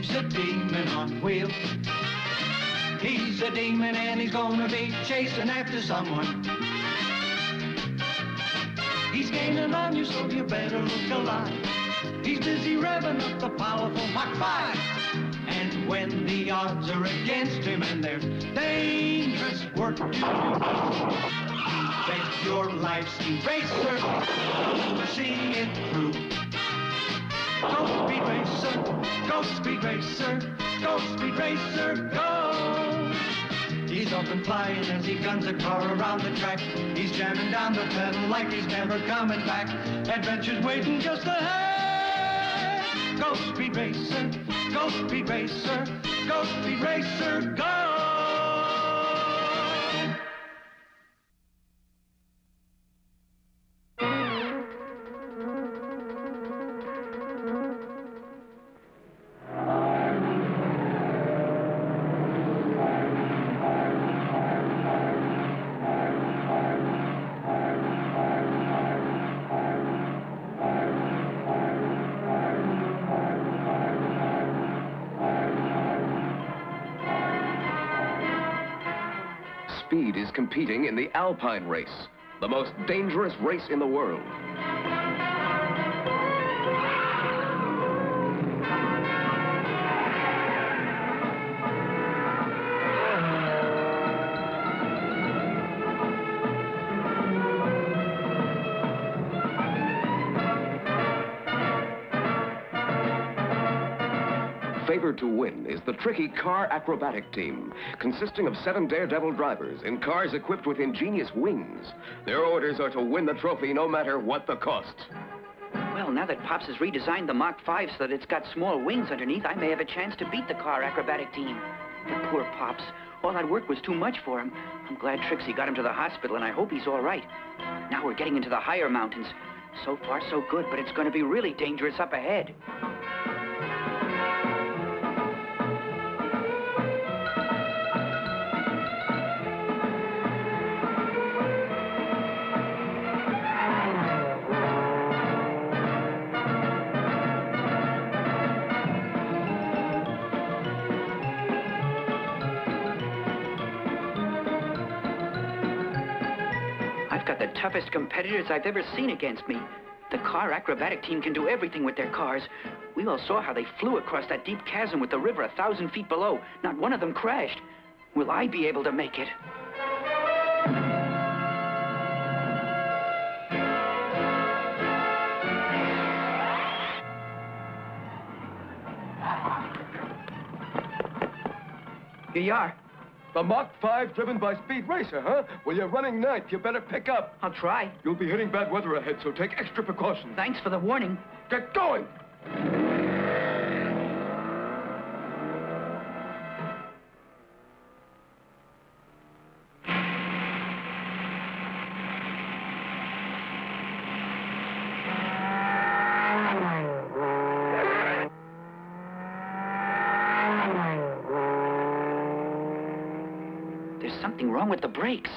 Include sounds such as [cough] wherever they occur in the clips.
he's a demon on wheels. He's a demon and he's gonna be chasing after someone. He's gaining on you, so you better look alive. He's busy revving up the powerful Mach 5. And when the odds are against him and there's dangerous work to do, bet your life, Speed Racer, you'll see it through. Racer, go Speed Racer, go Speed Racer, go! He's up and flying as he guns a car around the track. He's jamming down the pedal like he's never coming back. Adventure's waiting just ahead. Go Speed Racer, go Speed Racer, go Speed Racer, go! Speed is competing in the Alpine race, the most dangerous race in the world. Tricky car acrobatic team, consisting of seven daredevil drivers in cars equipped with ingenious wings. Their orders are to win the trophy no matter what the cost. Well, now that Pops has redesigned the Mach 5 so that it's got small wings underneath, I may have a chance to beat the car acrobatic team. But poor Pops. All that work was too much for him. I'm glad Trixie got him to the hospital, and I hope he's all right. Now we're getting into the higher mountains. So far, so good, but it's going to be really dangerous up ahead. Toughest competitors I've ever seen against me. The car acrobatic team can do everything with their cars. We all saw how they flew across that deep chasm with the river a thousand feet below. Not one of them crashed. Will I be able to make it? Here you are. The Mach 5 driven by Speed Racer, huh? Well, you're running ninth. You better pick up. I'll try. You'll be hitting bad weather ahead, so take extra precautions. Thanks for the warning. Get going! Something wrong with the brakes.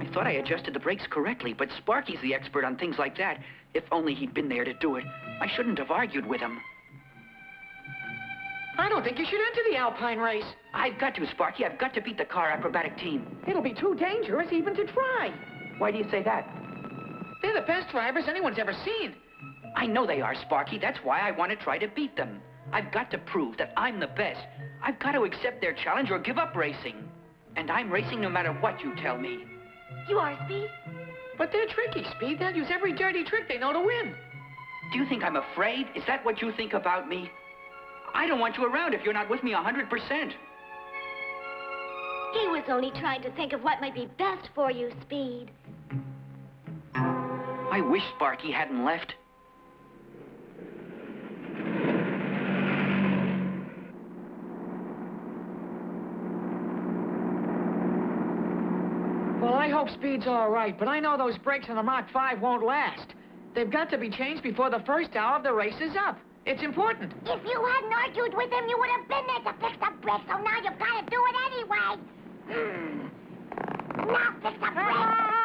I thought I adjusted the brakes correctly, but Sparky's the expert on things like that. If only he'd been there to do it. I shouldn't have argued with him. I don't think you should enter the Alpine race. I've got to, Sparky. I've got to beat the car acrobatic team. It'll be too dangerous even to try. Why do you say that? They're the best drivers anyone's ever seen. I know they are, Sparky. That's why I want to try to beat them. I've got to prove that I'm the best. I've got to accept their challenge or give up racing. And I'm racing no matter what you tell me. You are, Speed? But they're tricky, Speed. They'll use every dirty trick they know to win. Do you think I'm afraid? Is that what you think about me? I don't want you around if you're not with me a 100%. He was only trying to think of what might be best for you, Speed. I wish Sparky hadn't left. Well, Speed's all right, but I know those brakes on the Mach 5 won't last. They've got to be changed before the first hour of the race is up. It's important. If you hadn't argued with him, you would have been there to fix the brakes, so now you've got to do it anyway. Hmm. Now fix the brakes. [laughs]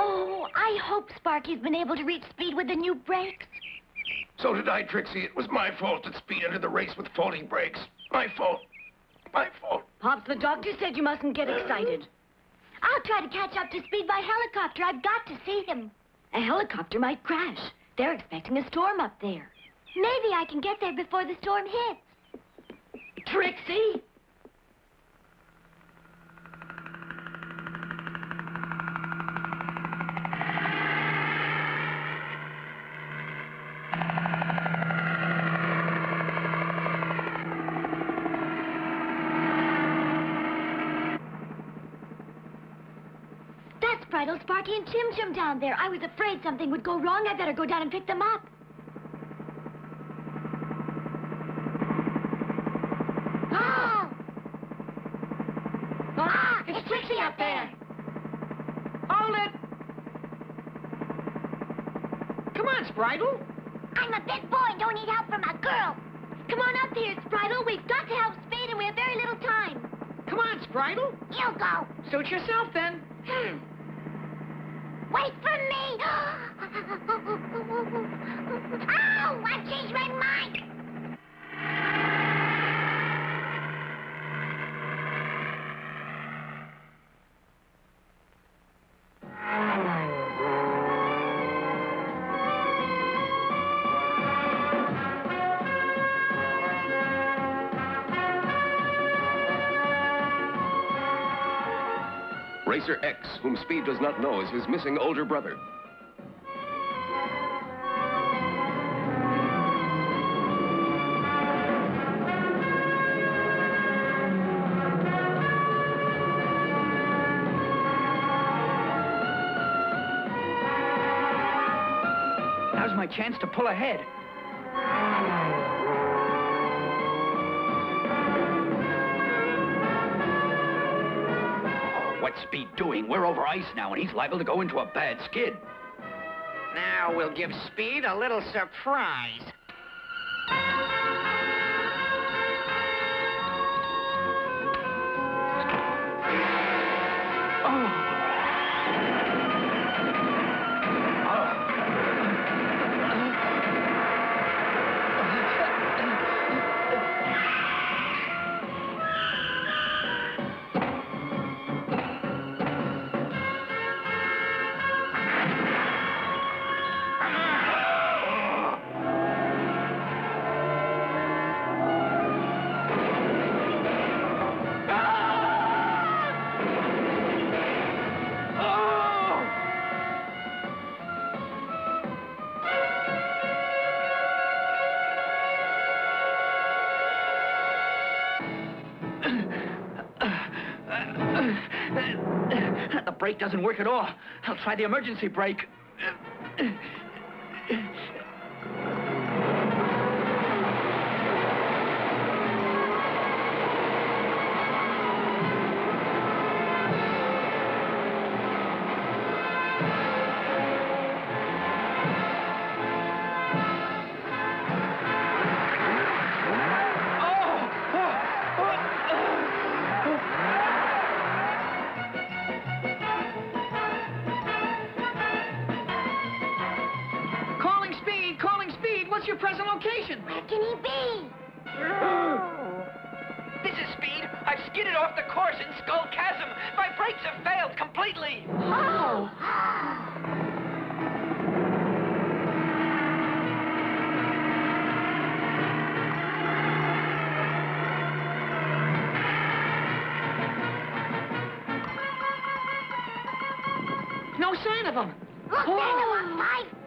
Oh, I hope Sparky's been able to reach speed with the new brakes. So did I, Trixie. It was my fault that Speed entered the race with faulty brakes. My fault. My fault. Pops, the doctor said you mustn't get excited. I'll try to catch up to speed by helicopter. I've got to see him. A helicopter might crash. They're expecting a storm up there. Maybe I can get there before the storm hits. Trixie? That's Spritle, Sparky, and Chim Chim down there. I was afraid something would go wrong. I better go down and pick them up. Oh! Ah! It's Trixie up there! Hold it! Come on, Spritle. I'm a big boy and don't need help from a girl. Come on up here, Spritle. We've got to help Speed and we have very little time. Come on, Spritle. You go. Suit yourself, then. [sighs] Wait for me! [gasps] Oh, Ow! I've changed my mind! Racer X, whom Speed does not know, is his missing older brother. Now's my chance to pull ahead. What's Speed doing? We're over ice now, and he's liable to go into a bad skid. Now we'll give Speed a little surprise. Brake doesn't work at all. I'll try the emergency brake. Off the course in Skull Chasm. My brakes have failed completely. Oh! No sign of him. Look, there, the one five.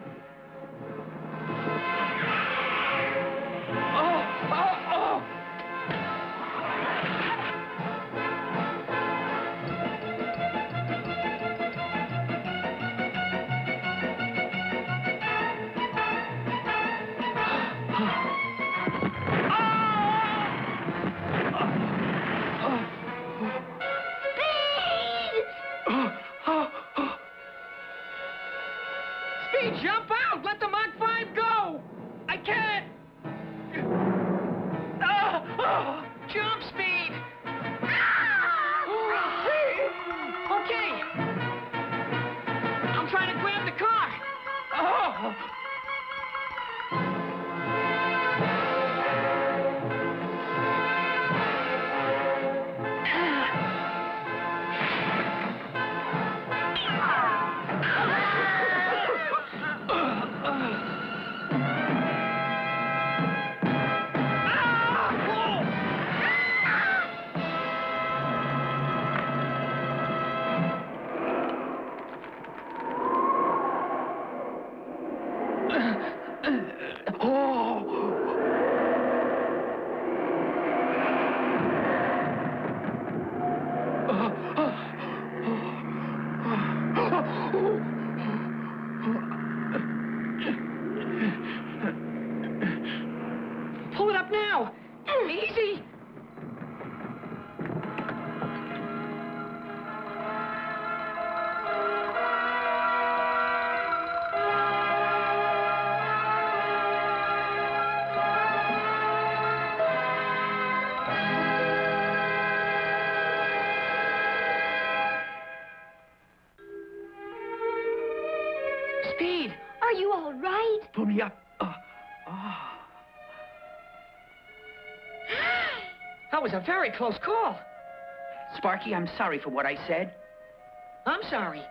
Was a very close call. Sparky, I'm sorry for what I said. I'm sorry.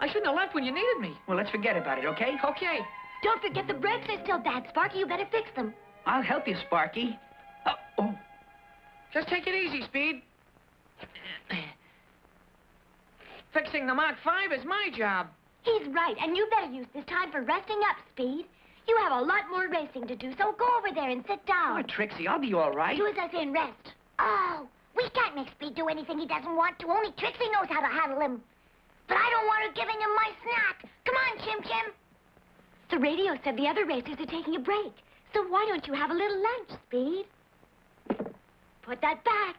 I shouldn't have left when you needed me. Well, let's forget about it, okay? Okay. Don't forget the brakes are still bad, Sparky. You better fix them. I'll help you, Sparky. Oh, oh. Just take it easy, Speed. Fixing the Mach 5 is my job. He's right, and you better use this time for resting up, Speed. You have a lot more racing to do, so go over there and sit down. Oh. Trixie, I'll be all right. Do as I say and rest. Oh, we can't make Speed do anything he doesn't want to. Only Trixie knows how to handle him. But I don't want her giving him my snack. Come on, Chim Chim. The radio said the other racers are taking a break. So why don't you have a little lunch, Speed? Put that back.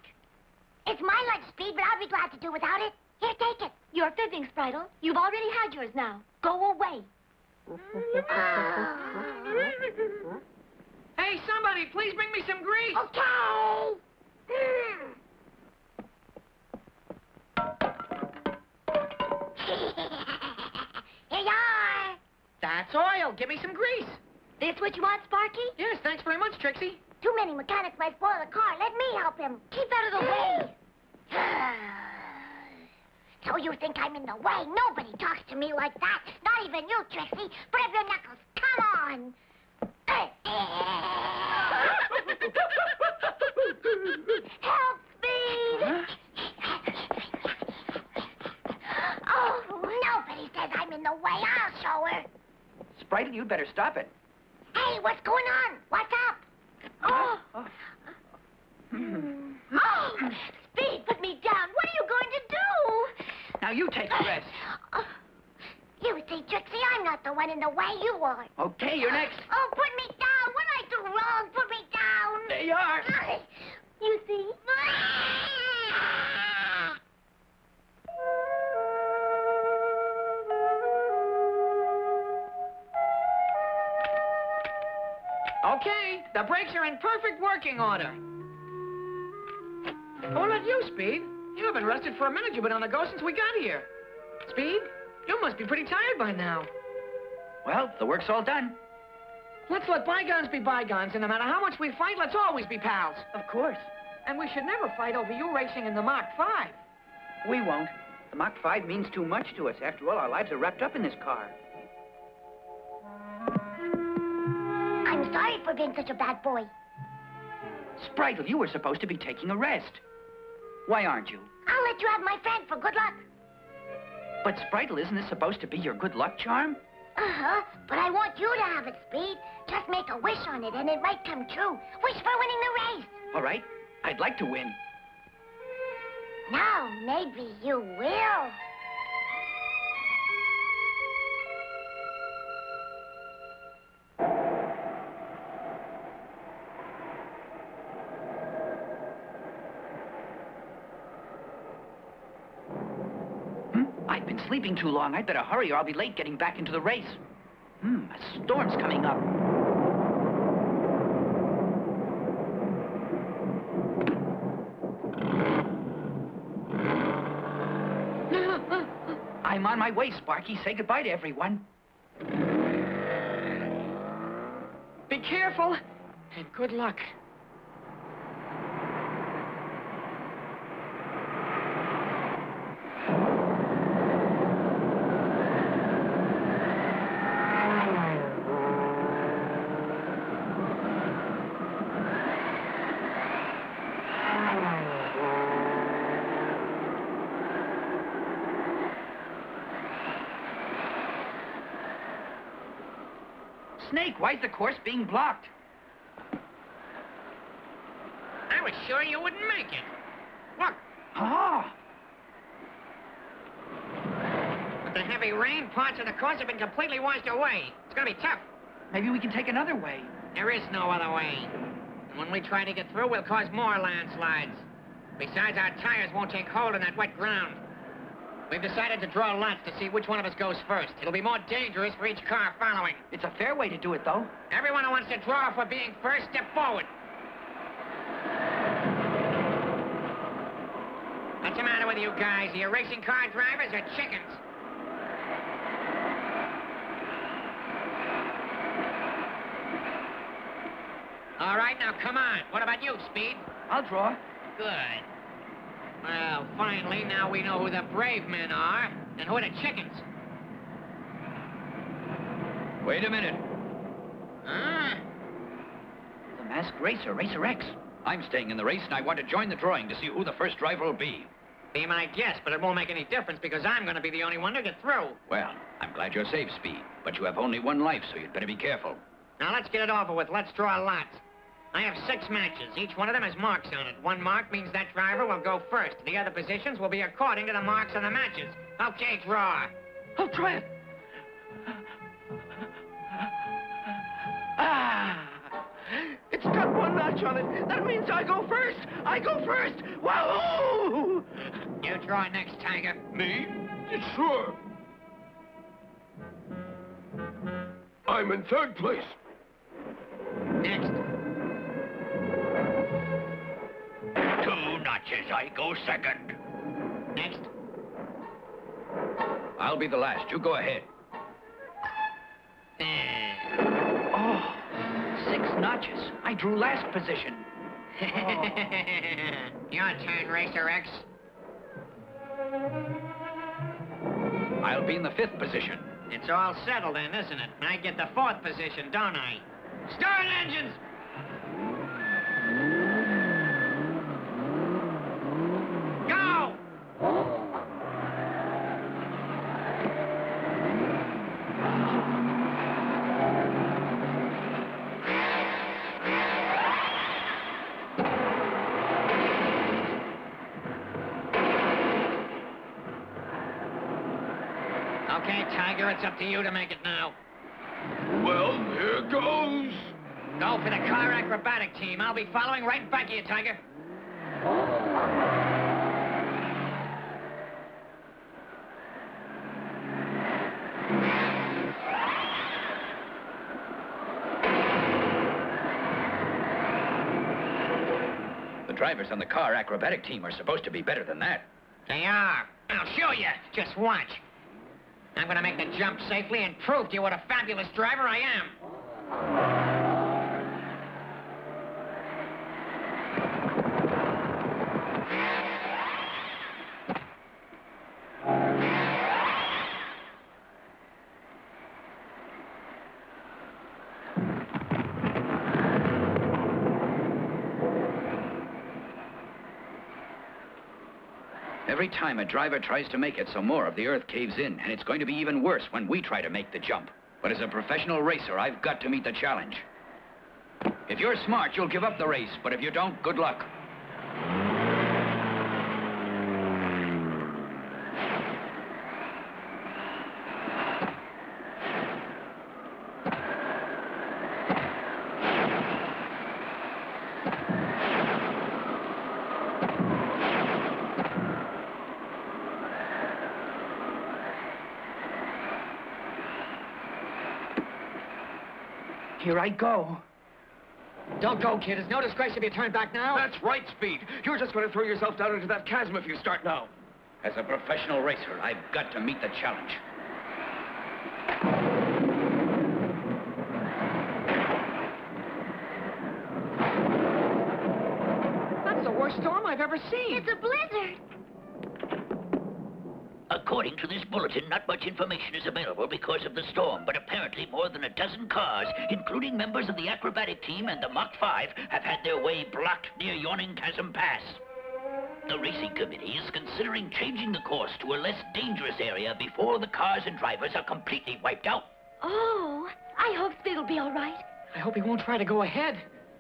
It's my lunch, Speed, but I'll be glad to do without it. Here, take it. You're fibbing, Spritle. You've already had yours now. Go away. Hey, somebody, please bring me some grease. Okay. Mm. Here you are. That's oil. Give me some grease. This what you want, Sparky? Yes, thanks very much, Trixie. Too many mechanics might spoil the car. Let me help him. Keep out of the way. So you think I'm in the way? Nobody talks to me like that. Not even you, Trixie. Put up your knuckles. Come on. Help me! Oh, nobody says I'm in the way. I'll show her. Spritle, you'd better stop it. Hey, what's going on? Working order. What about you, Speed? You haven't rested for a minute. You've been on the go since we got here. Speed, you must be pretty tired by now. Well, the work's all done. Let's let bygones be bygones, and no matter how much we fight, let's always be pals. Of course. And we should never fight over you racing in the Mach 5. We won't. The Mach 5 means too much to us. After all, our lives are wrapped up in this car. I'm sorry for being such a bad boy. Spritle, you were supposed to be taking a rest. Why aren't you? I'll let you have my friend for good luck. But Spritle, isn't this supposed to be your good luck charm? Uh-huh. But I want you to have it, Speed. Just make a wish on it, and it might come true. Wish for winning the race. All right, I'd like to win. Now, maybe you will. Sleeping too long. I'd better hurry or I'll be late getting back into the race. Hmm, a storm's coming up. [laughs] I'm on my way, Sparky. Say goodbye to everyone. Be careful, and good luck. Snake, why's the course being blocked? I was sure you wouldn't make it. Look, Ah, with the heavy rain, parts of the course have been completely washed away. It's gonna be tough. maybe we can take another way. There is no other way. And when we try to get through, we'll cause more landslides. Besides, our tires won't take hold in that wet ground. We've decided to draw lots to see which one of us goes first. It'll be more dangerous for each car following. It's a fair way to do it, though. Everyone who wants to draw for being first, step forward. What's the matter with you guys? Are you racing car drivers or chickens? All right, now come on. What about you, Speed? I'll draw. Good. Well, finally, now we know who the brave men are and who are the chickens. Wait a minute. Huh? The masked racer, Racer X. I'm staying in the race, and I want to join the drawing to see who the first driver will be. Be my guest, but it won't make any difference because I'm going to be the only one to get through. Well, I'm glad you're safe, Speed, but you have only one life, so you'd better be careful. Now let's get it over with. Let's draw lots. I have six matches. Each one of them has marks on it. One mark means that driver will go first. The other positions will be according to the marks on the matches. Okay, draw. I'll try it. Ah! It's got one notch on it. That means I go first. I go first. Wahoo! You draw next, Tiger. Me? Sure. I'm in third place. Next. Notches. I go second. Next. I'll be the last. You go ahead. Eh. Oh, six notches. I drew last position. [laughs] Your turn, Racer X. I'll be in the fifth position. It's all settled then, isn't it? I get the fourth position, don't I? Start engines! Go! Okay, Tiger, it's up to you to make it now. Well, here goes. Go for the car acrobatic team. I'll be following right back of you, Tiger. The drivers on the car acrobatic team are supposed to be better than that. They are. I'll show you. Just watch. I'm gonna make the jump safely and prove to you what a fabulous driver I am. Every time a driver tries to make it, so more of the earth caves in, and it's going to be even worse when we try to make the jump. But as a professional racer, I've got to meet the challenge. If you're smart, you'll give up the race, but if you don't, good luck. Here I go. Don't go, kid. It's no disgrace if you turn back now. That's right, Speed. You're just going to throw yourself down into that chasm if you start now. As a professional racer, I've got to meet the challenge. That's the worst storm I've ever seen. It's a blizzard. According to this bulletin, not much information is available because of the storm, but apparently more than a dozen cars, including members of the acrobatic team and the Mach 5, have had their way blocked near Yawning Chasm Pass. The racing committee is considering changing the course to a less dangerous area before the cars and drivers are completely wiped out. Oh, I hope Speed will be all right. I hope he won't try to go ahead.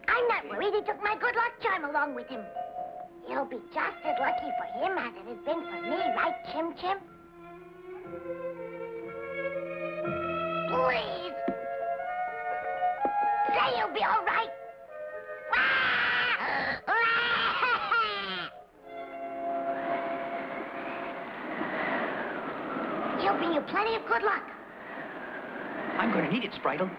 I'm not worried he took my good luck charm along with him. It'll be just as lucky for him as it has been for me, right, Chim Chim? Please. Say you'll be all right. [laughs] He'll bring you plenty of good luck. I'm going to need it, Spritle.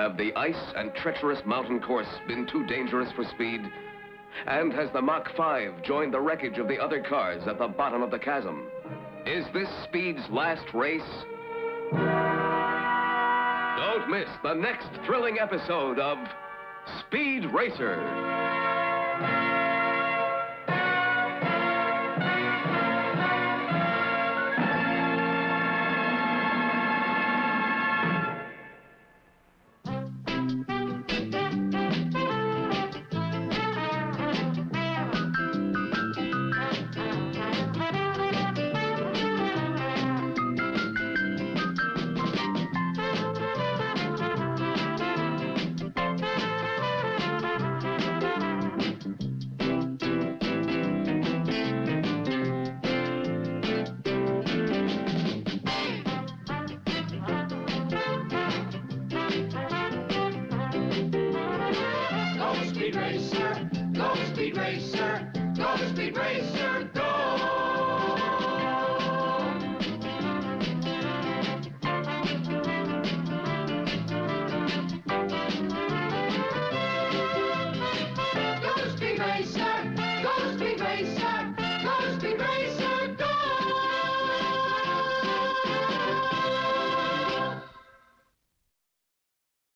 Have the ice and treacherous mountain course been too dangerous for speed? And has the Mach 5 joined the wreckage of the other cars at the bottom of the chasm? Is this Speed's last race? Don't miss the next thrilling episode of Speed Racer.